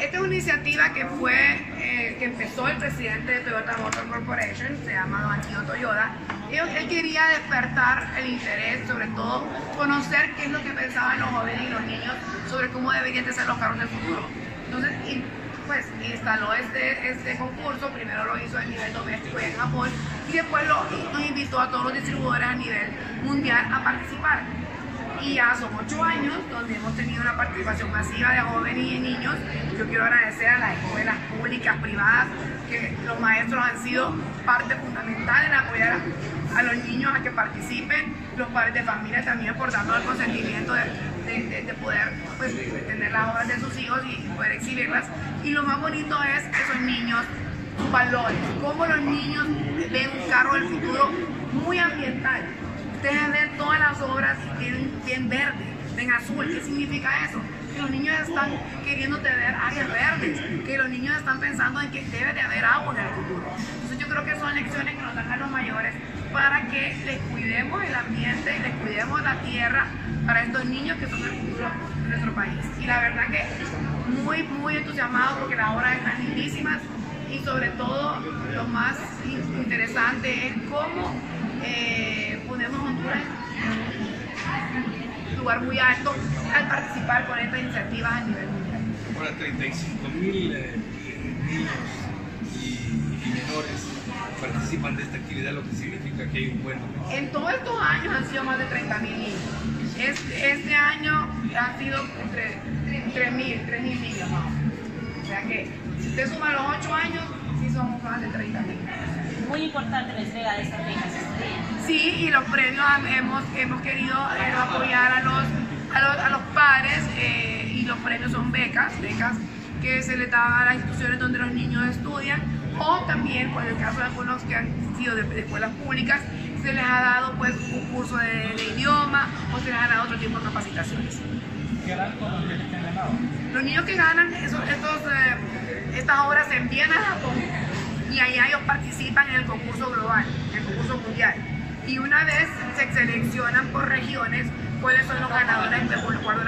Esta es una iniciativa que fue, eh, que empezó el presidente de Toyota Motor Corporation, se llama Antonio Toyota. Él, él, quería despertar el interés, sobre todo conocer qué es lo que pensaban los jóvenes y los niños sobre cómo deberían de ser los carros del futuro. Entonces, y, pues instaló este, este concurso, primero lo hizo a nivel doméstico y en Japón, y después lo, invitó a todos los distribuidores a nivel mundial a participar y ya son ocho años donde hemos tenido una participación masiva de jóvenes y de niños. Yo quiero agradecer a las escuelas públicas, privadas, que los maestros han sido parte fundamental en apoyar a, a los niños a que participen, los padres de familia también por darnos el consentimiento de, de, de, de poder pues, tener las obras de sus hijos y poder exhibirlas. Y lo más bonito es esos niños, sus valores, cómo los niños ven un carro del futuro muy ambiental ustedes ven todas las tienen, tienen verde, ven azul. ¿Qué significa eso? Que los niños están queriéndote ver áreas verdes, que los niños están pensando en que debe de haber agua en el futuro. Entonces yo creo que son lecciones que nos dan a los mayores para que les cuidemos el ambiente y les cuidemos la tierra para estos niños que son el futuro de nuestro país. Y la verdad que muy, muy entusiasmados porque las obras están lindísimas y sobre todo lo más interesante es cómo eh, ponemos Honduras en lugar muy alto al participar con estas iniciativas a nivel mundial. Ahora 35 mil eh, niños y, y, menores participan de esta actividad, lo que significa que hay un buen número. En todos estos años han sido más de 30 mil niños. Este, este, año han sido entre 3 mil, 3 mil niños más. O sea que si usted suma los 8 años, sí somos más de 30 mil muy importante la entrega de estas becas. Sí, y los premios hemos, hemos querido eh, apoyar a los, a los, a los padres eh, y los premios son becas, becas que se les da a las instituciones donde los niños estudian o también, por el caso de algunos que han sido de, de escuelas públicas, se les ha dado pues un curso de, de, idioma o se les ha dado otro tipo de capacitaciones. ¿Qué los niños que han ganado? Los niños que ganan estos, eh, estas obras se envían a Japón y allá ellos participan en el concurso global, en el concurso mundial. Y una vez se seleccionan por regiones cuáles son los ganadores de a las categorías.